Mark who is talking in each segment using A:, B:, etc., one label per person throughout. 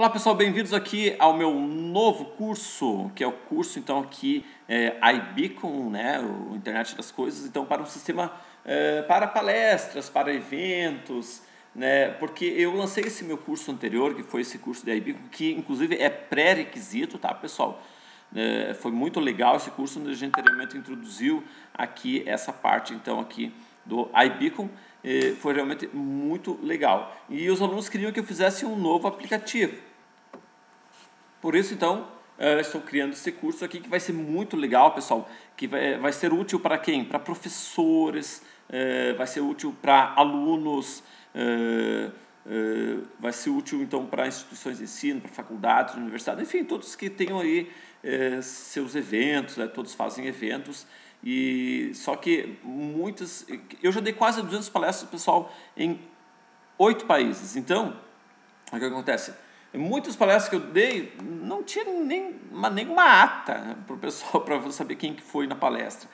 A: Olá pessoal, bem-vindos aqui ao meu novo curso, que é o curso então aqui é, iBeacon, né, o Internet das Coisas, então para um sistema é, para palestras, para eventos, né, porque eu lancei esse meu curso anterior, que foi esse curso de iBeacon, que inclusive é pré-requisito, tá pessoal? É, foi muito legal esse curso onde a gente anteriormente introduziu aqui essa parte então aqui do iBeacon, foi realmente muito legal. E os alunos queriam que eu fizesse um novo aplicativo. Por isso, então, estou criando esse curso aqui que vai ser muito legal, pessoal, que vai, vai ser útil para quem? Para professores, vai ser útil para alunos, vai ser útil então para instituições de ensino, para faculdades, universidades, enfim, todos que tenham aí seus eventos, né? todos fazem eventos e só que muitas, eu já dei quase 200 palestras pessoal em oito países. Então, o que acontece? Muitas palestras que eu dei não tinha nem uma, nenhuma ata para o pessoal para saber quem que foi na palestra.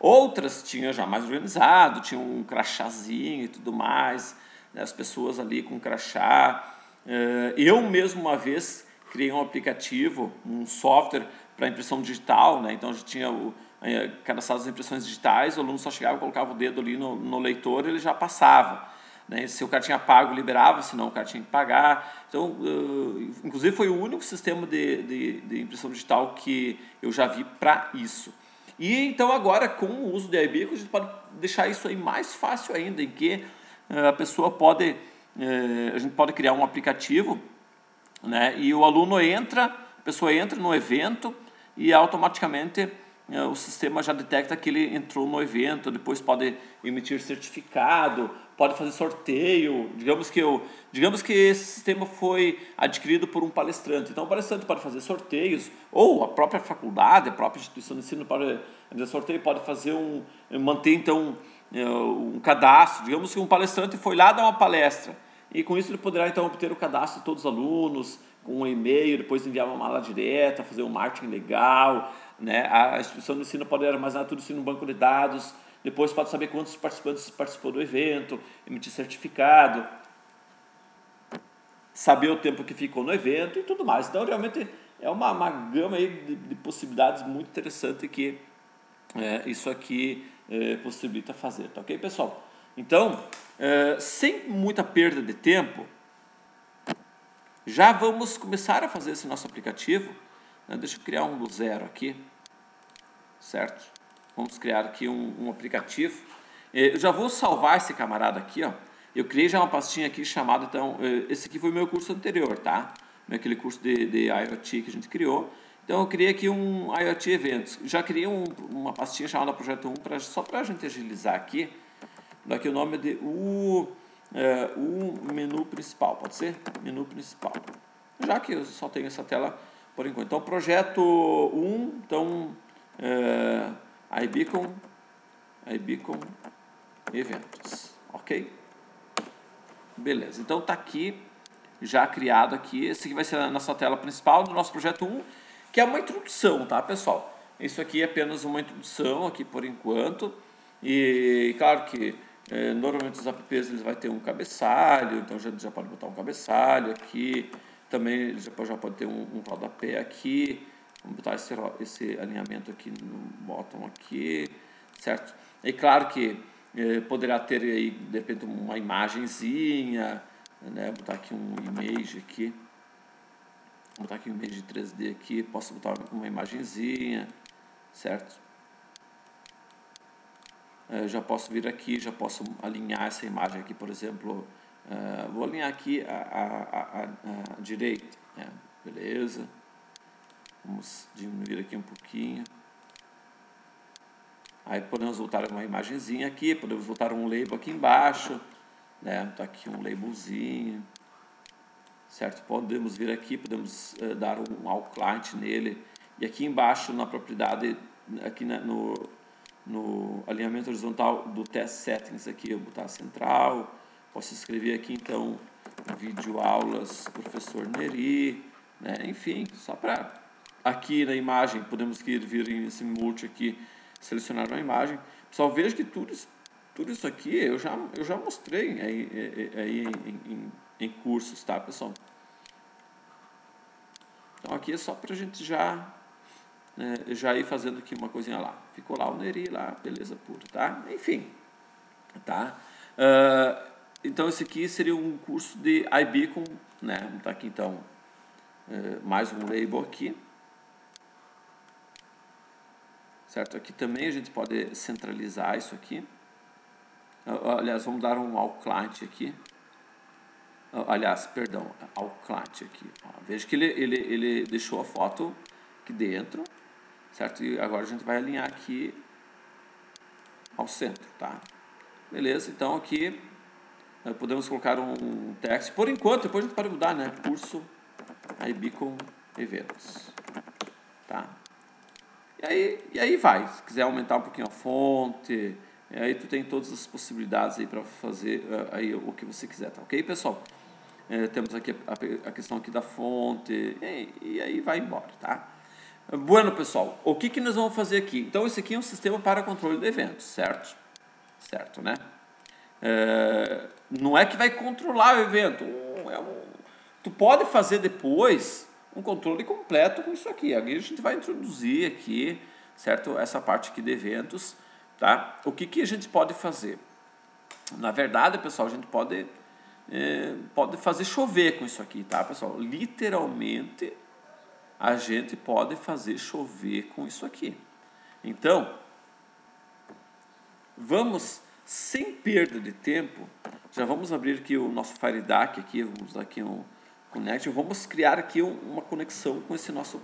A: Outras tinham já mais organizado, tinham um crachazinho e tudo mais, né, as pessoas ali com crachá. Eh, eu mesmo uma vez criei um aplicativo, um software para impressão digital, né? então a gente tinha o, cadastrado as impressões digitais, o aluno só chegava, colocava o dedo ali no, no leitor ele já passava. Né? Se o cara tinha pago, liberava, senão o cara tinha que pagar. Então, uh, inclusive, foi o único sistema de, de, de impressão digital que eu já vi para isso. E então, agora, com o uso de iBeacon, a gente pode deixar isso aí mais fácil ainda, em que uh, a pessoa pode, uh, a gente pode criar um aplicativo, né? e o aluno entra, a pessoa entra no evento e automaticamente o sistema já detecta que ele entrou no evento, depois pode emitir certificado, pode fazer sorteio. Digamos que, eu, digamos que esse sistema foi adquirido por um palestrante. Então, o palestrante pode fazer sorteios, ou a própria faculdade, a própria instituição de ensino pode fazer sorteio, pode fazer um, manter então é, um cadastro. Digamos que um palestrante foi lá dar uma palestra, e com isso ele poderá então obter o cadastro de todos os alunos, com um e-mail, depois enviar uma mala direta, fazer um marketing legal, né? A instituição de ensino pode armazenar tudo isso no banco de dados, depois pode saber quantos participantes participou do evento, emitir certificado, saber o tempo que ficou no evento e tudo mais. Então, realmente, é uma, uma gama aí de, de possibilidades muito interessante que é, isso aqui é, possibilita fazer. Tá ok, pessoal? Então, é, sem muita perda de tempo, já vamos começar a fazer esse nosso aplicativo. Né? Deixa eu criar um do zero aqui certo? Vamos criar aqui um, um aplicativo. É, eu já vou salvar esse camarada aqui, ó. Eu criei já uma pastinha aqui chamada, então, é, esse aqui foi o meu curso anterior, tá? Aquele curso de, de IoT que a gente criou. Então, eu criei aqui um IoT Eventos. Já criei um, uma pastinha chamada Projeto 1, pra, só para a gente agilizar aqui. Daqui o nome é de o, é, o menu principal, pode ser? Menu principal. Já que eu só tenho essa tela por enquanto. Então, projeto 1, então, uh, iBeacon, iBeacon Eventos, ok? Beleza, então está aqui, já criado aqui, esse aqui vai ser a nossa tela principal do nosso projeto 1, que é uma introdução, tá pessoal? Isso aqui é apenas uma introdução aqui por enquanto, e claro que é, normalmente os apps eles vai ter um cabeçalho, então já, já pode botar um cabeçalho aqui, também já, já pode ter um, um rodapé aqui, Vamos botar esse, esse alinhamento aqui no bottom aqui, certo? É claro que eh, poderá ter aí, de repente, uma imagenzinha, né? Botar aqui um image aqui. Vou botar aqui um image 3D aqui, posso botar uma imagenzinha, certo? Eh, já posso vir aqui, já posso alinhar essa imagem aqui, por exemplo, eh, vou alinhar aqui a, a, a, a direita, né? beleza? Vamos diminuir aqui um pouquinho. Aí podemos voltar uma imagenzinha aqui, podemos voltar um label aqui embaixo, né? Tá aqui um labelzinho, certo? Podemos vir aqui, podemos uh, dar um client nele e aqui embaixo na propriedade, aqui na, no, no alinhamento horizontal do test settings aqui, eu botar central, posso escrever aqui então vídeo aulas professor Neri, né? Enfim, só para aqui na imagem, podemos vir em esse multi aqui, selecionar uma imagem. Pessoal, veja que tudo, tudo isso aqui eu já, eu já mostrei aí, aí em, em, em cursos, tá, pessoal? Então aqui é só para a gente já, né, já ir fazendo aqui uma coisinha lá. Ficou lá o Neri lá, beleza pura, tá? Enfim, tá? Uh, então esse aqui seria um curso de iBeacon, né? Tá aqui então uh, mais um label aqui. Certo? Aqui também a gente pode centralizar isso aqui. Aliás, vamos dar um client aqui. Aliás, perdão, client aqui. Veja que ele, ele, ele deixou a foto aqui dentro, certo? E agora a gente vai alinhar aqui ao centro, tá? Beleza, então aqui podemos colocar um text. Por enquanto, depois a gente pode mudar, né? Curso iBeacon Eventos, tá? E aí, e aí vai. Se quiser aumentar um pouquinho a fonte, aí tu tem todas as possibilidades aí para fazer uh, aí o que você quiser, tá ok, pessoal? É, temos aqui a, a, questão aqui da fonte e, e, aí vai embora, tá? Bueno, pessoal, o que, que nós vamos fazer aqui? Então, esse aqui é um sistema para controle de eventos, certo? Certo, né? É, não é que vai controlar o evento. É um, tu pode fazer depois um controle completo com isso aqui. Aqui a gente vai introduzir aqui, certo? Essa parte aqui de eventos, tá? O que, que a gente pode fazer? Na verdade, pessoal, a gente pode é, pode fazer chover com isso aqui, tá, pessoal? Literalmente, a gente pode fazer chover com isso aqui. Então, vamos, sem perda de tempo, já vamos abrir aqui o nosso FireDAC aqui, vamos dar aqui um Connect, vamos criar aqui uma conexão com esse nosso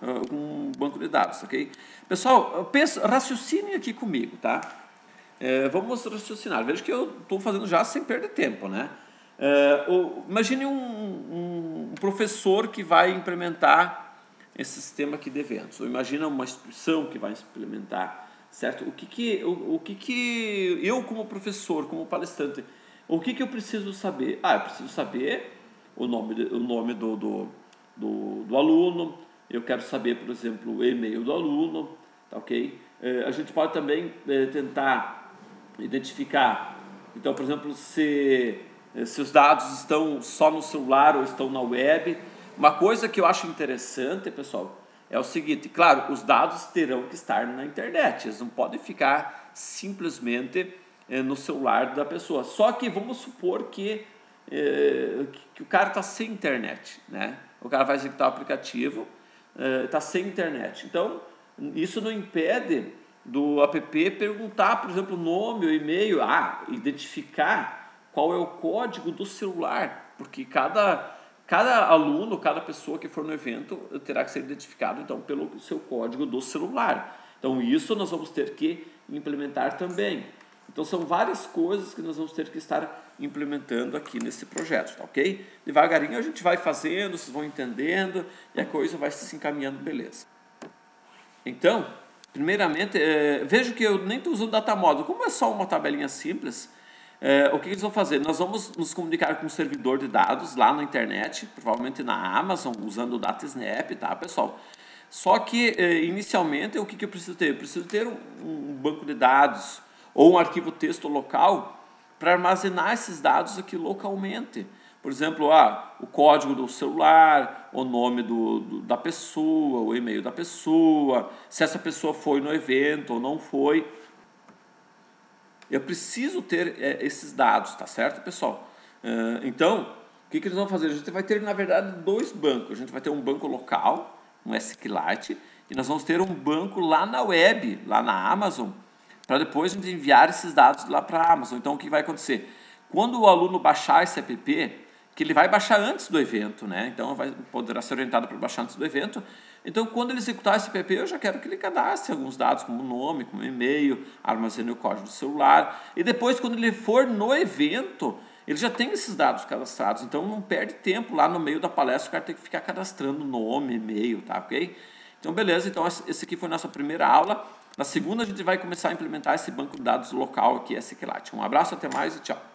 A: uh, um banco de dados, ok? Pessoal, pensa, raciocine aqui comigo, tá? É, vamos raciocinar. Veja que eu estou fazendo já sem perder tempo, né? Uh, imagine um, um, professor que vai implementar esse sistema aqui de eventos, ou imagina uma instituição que vai implementar, certo? O que que, o, o que que eu como professor, como palestrante, o que que eu preciso saber? Ah, eu preciso saber o nome, o nome do, do, do, do aluno, eu quero saber, por exemplo, o e-mail do aluno, tá ok? Uh, a gente pode também uh, tentar identificar, então, por exemplo, se eh, se os dados estão só no celular ou estão na web. Uma coisa que eu acho interessante, pessoal, é o seguinte: claro, os dados terão que estar na internet, eles não podem ficar simplesmente eh, no celular da pessoa. Só que vamos supor que, eh, que o cara está sem internet, né? O cara vai executar o aplicativo, está sem internet. Então, isso não impede do app perguntar, por exemplo, o nome, o e-mail, ah, identificar qual é o código do celular, porque cada, cada aluno, cada pessoa que for no evento terá que ser identificado então pelo seu código do celular. Então isso nós vamos ter que implementar também. Então são várias coisas que nós vamos ter que estar implementando aqui nesse projeto, tá ok? Devagarinho a gente vai fazendo, vocês vão entendendo e a coisa vai se encaminhando, beleza. Então, primeiramente, é, vejo que eu nem estou usando data model. Como é só uma tabelinha simples, é, o que eles vão fazer? Nós vamos nos comunicar com um servidor de dados lá na internet, provavelmente na Amazon, usando o DataSnap, tá, pessoal? Só que, é, inicialmente, o que, que eu preciso ter? Eu preciso ter um, um banco de dados ou um arquivo texto local para armazenar esses dados aqui localmente. Por exemplo, ah, o código do celular, o nome do, do, da pessoa, o e-mail da pessoa, se essa pessoa foi no evento ou não foi. Eu preciso ter é, esses dados, tá certo, pessoal? Uh, então, o que, que eles vão fazer? A gente vai ter, na verdade, dois bancos. A gente vai ter um banco local, um SQLite, e nós vamos ter um banco lá na web, lá na Amazon, para depois a gente enviar esses dados lá para a Amazon. Então, o que vai acontecer? Quando o aluno baixar esse app, que ele vai baixar antes do evento, né? Então, vai, poderá ser orientado para baixar antes do evento, então, quando ele executar esse PP, eu já quero que ele cadastre alguns dados, como nome, como e-mail, armazene o código do celular. E depois, quando ele for no evento, ele já tem esses dados cadastrados. Então, não perde tempo lá no meio da palestra, o cara tem que ficar cadastrando nome, e-mail, tá ok? Então, beleza. Então, esse aqui foi nossa primeira aula. Na segunda, a gente vai começar a implementar esse banco de dados local aqui, SQLite. Um abraço, até mais e tchau.